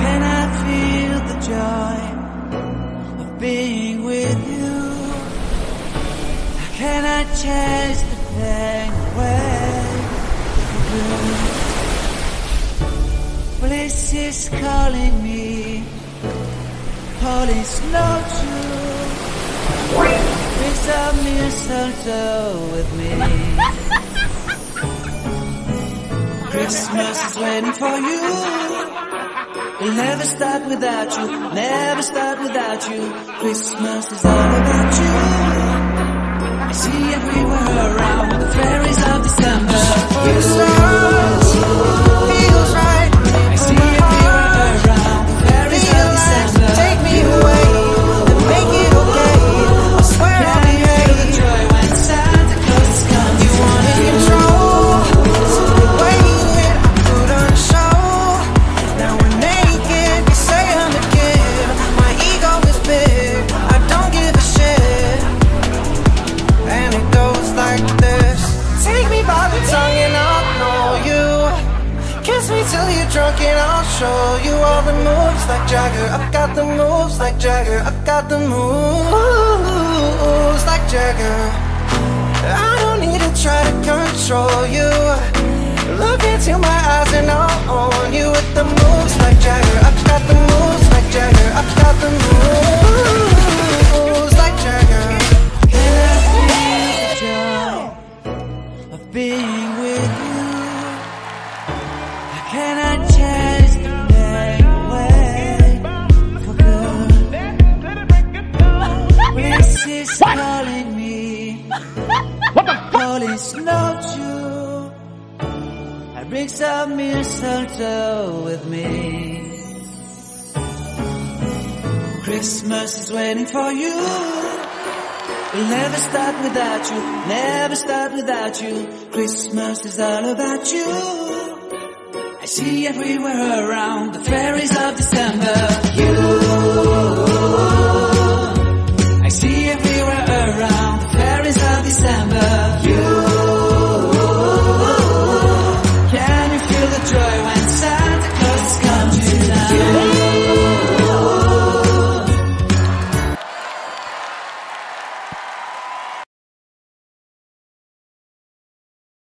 Can I feel the joy of being with you? Can I chase the pain away? Bliss is calling me. Police know you. Up mistletoe with me. Christmas is waiting for you. We'll never start without you, never start without you. Christmas is all about you. I see everywhere around the fairies drunk and I'll show you all the moves like Jagger. I've got the moves like Jagger. I've got the moves like Jagger. I don't need to try to control you. Look into my eyes and I'll own you with the moves like Jagger. I've got the moves like Jagger. I've got the moves like Jagger. Can I feel the joy of being with you? Is calling me. Police know you. I bring some mistletoe with me. Christmas is waiting for you. We'll never start without you, never start without you. Christmas is all about you. I see everywhere around the fairies of December.